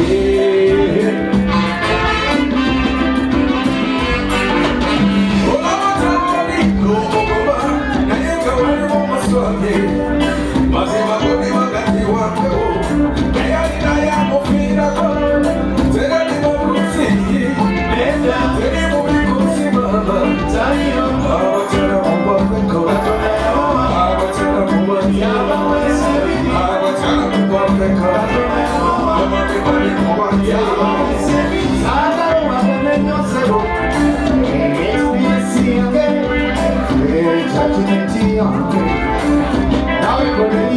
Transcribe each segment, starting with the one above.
Yeah. Now we to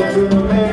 to the man.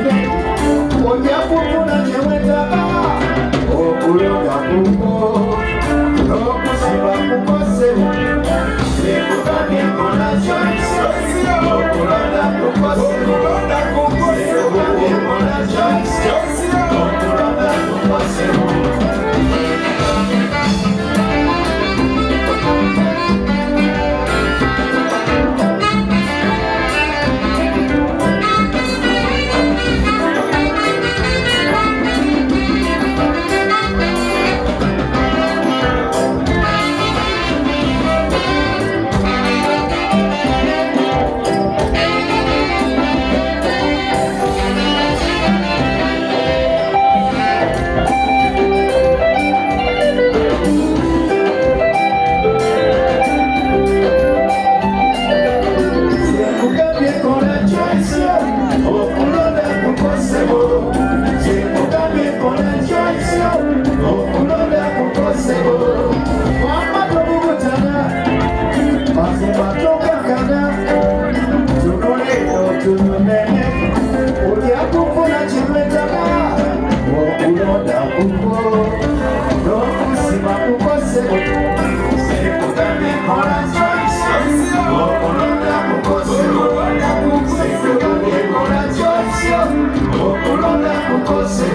abakara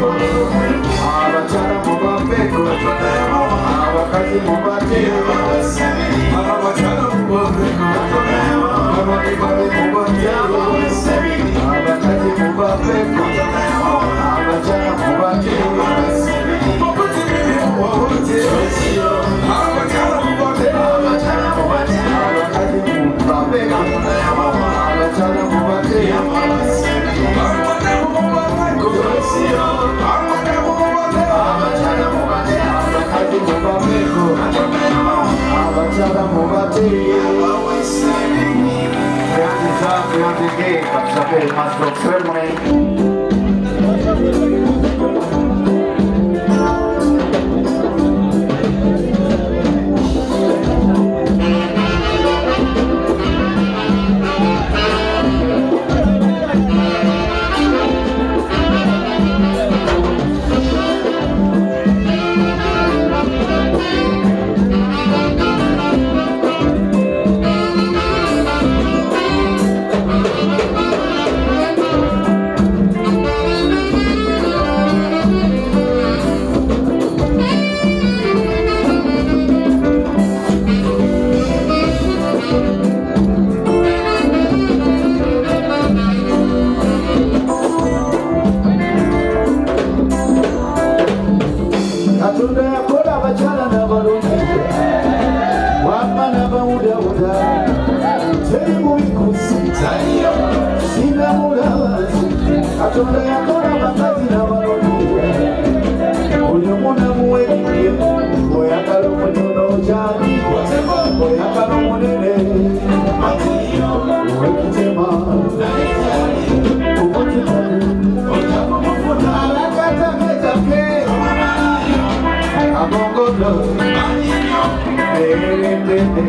of my mubatema già grande che per sapere il mastro ceremony katonda yakola erendende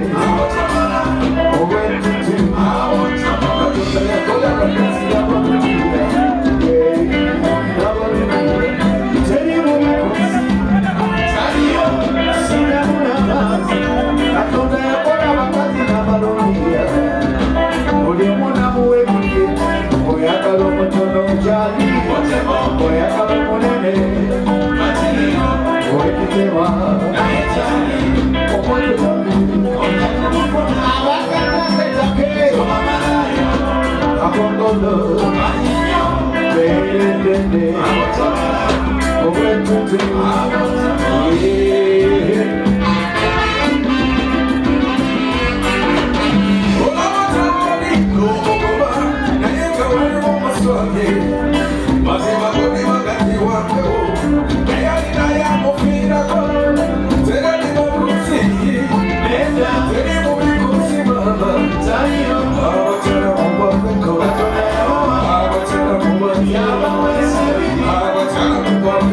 akongondo erendende obwentutu Yeah.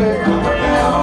mu mapeko,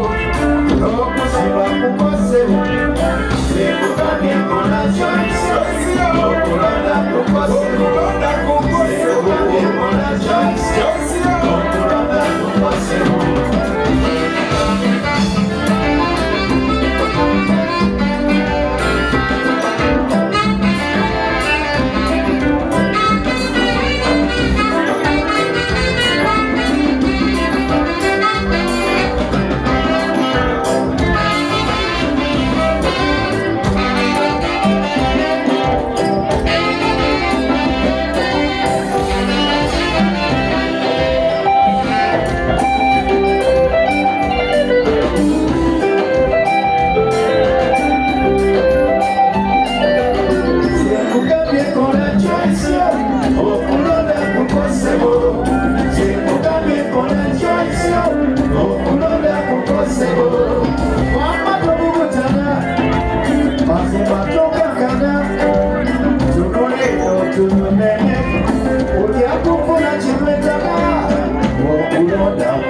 Concordar com você, concordar com você, minha mora já esquece.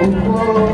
Oh,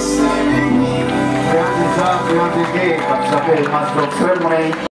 Grazie Giorgio Di Che, per sapere il nostro ceremony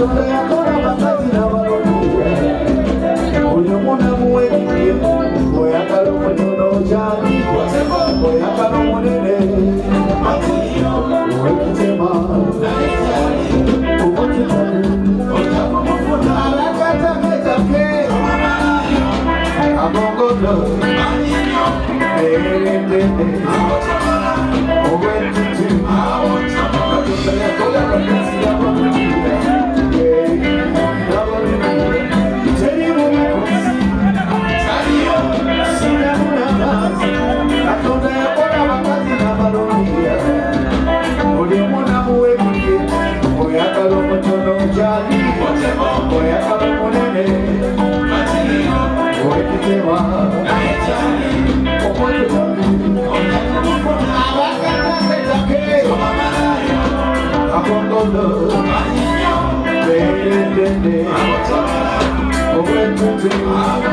to live. to